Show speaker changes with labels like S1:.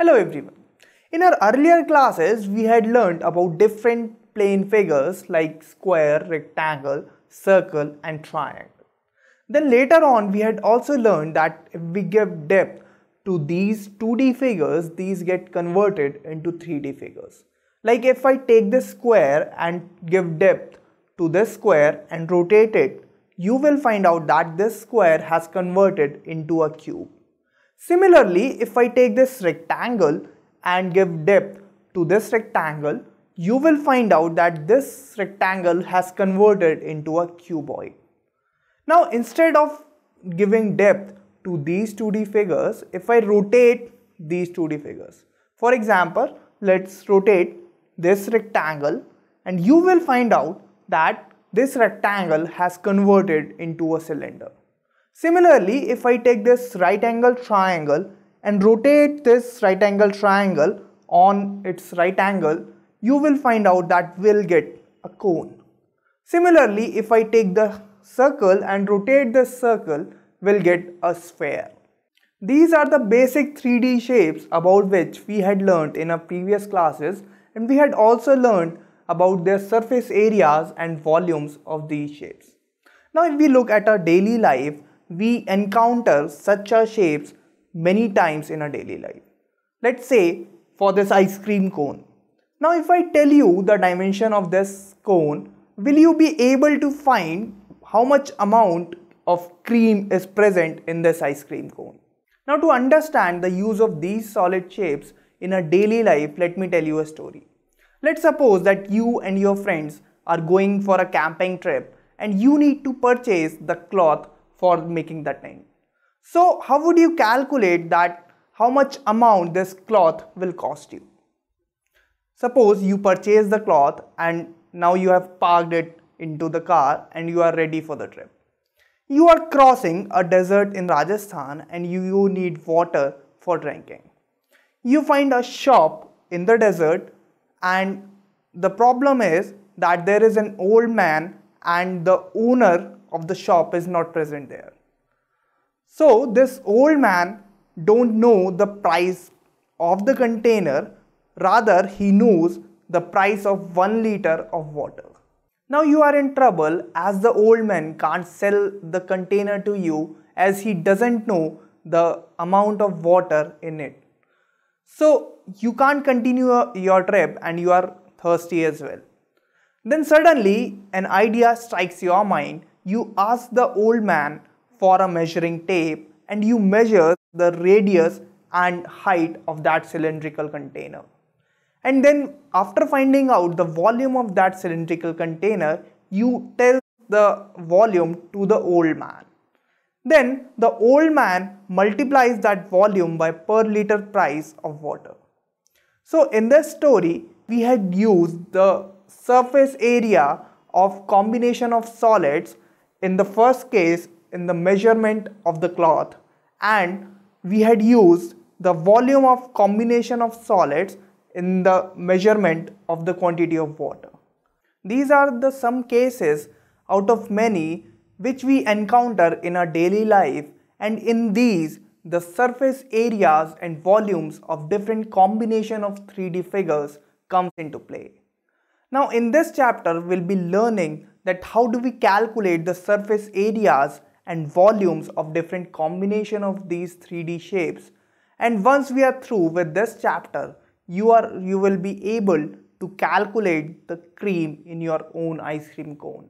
S1: Hello everyone. In our earlier classes, we had learned about different plane figures like square, rectangle, circle and triangle. Then later on, we had also learned that if we give depth to these 2D figures, these get converted into 3D figures. Like if I take this square and give depth to this square and rotate it, you will find out that this square has converted into a cube. Similarly, if I take this rectangle and give depth to this rectangle, you will find out that this rectangle has converted into a cuboid. Now, instead of giving depth to these 2D figures, if I rotate these 2D figures, for example, let's rotate this rectangle and you will find out that this rectangle has converted into a cylinder. Similarly, if I take this right angle triangle and rotate this right angle triangle on its right angle, you will find out that we'll get a cone. Similarly, if I take the circle and rotate this circle, we'll get a sphere. These are the basic 3D shapes about which we had learnt in our previous classes and we had also learned about their surface areas and volumes of these shapes. Now if we look at our daily life, we encounter such a shapes many times in our daily life. Let's say for this ice cream cone. Now if I tell you the dimension of this cone, will you be able to find how much amount of cream is present in this ice cream cone? Now to understand the use of these solid shapes in a daily life, let me tell you a story. Let's suppose that you and your friends are going for a camping trip and you need to purchase the cloth for making the tent. So how would you calculate that how much amount this cloth will cost you? Suppose you purchase the cloth and now you have parked it into the car and you are ready for the trip. You are crossing a desert in Rajasthan and you, you need water for drinking. You find a shop in the desert and the problem is that there is an old man and the owner of the shop is not present there. So this old man don't know the price of the container, rather he knows the price of 1 liter of water. Now you are in trouble as the old man can't sell the container to you as he doesn't know the amount of water in it. So you can't continue uh, your trip and you are thirsty as well. Then suddenly an idea strikes your mind you ask the old man for a measuring tape and you measure the radius and height of that cylindrical container. And then after finding out the volume of that cylindrical container, you tell the volume to the old man. Then the old man multiplies that volume by per liter price of water. So in this story, we had used the surface area of combination of solids in the first case in the measurement of the cloth and we had used the volume of combination of solids in the measurement of the quantity of water. These are the some cases out of many which we encounter in our daily life and in these the surface areas and volumes of different combination of 3D figures comes into play. Now in this chapter we'll be learning that how do we calculate the surface areas and volumes of different combination of these 3D shapes and once we are through with this chapter you are you will be able to calculate the cream in your own ice cream cone.